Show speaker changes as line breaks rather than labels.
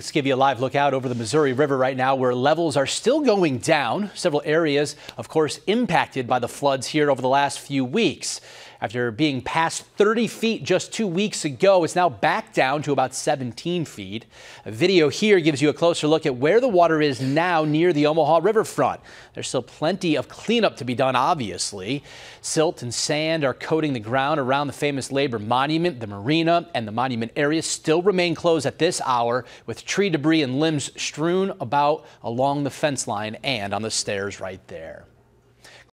Let's give you a live look out over the Missouri River right now where levels are still going down. Several areas, of course, impacted by the floods here over the last few weeks. After being past 30 feet just two weeks ago, it's now back down to about 17 feet. A video here gives you a closer look at where the water is now near the Omaha riverfront. There's still plenty of cleanup to be done, obviously. Silt and sand are coating the ground around the famous labor monument. The marina and the monument area still remain closed at this hour with tree debris and limbs strewn about along the fence line and on the stairs right there.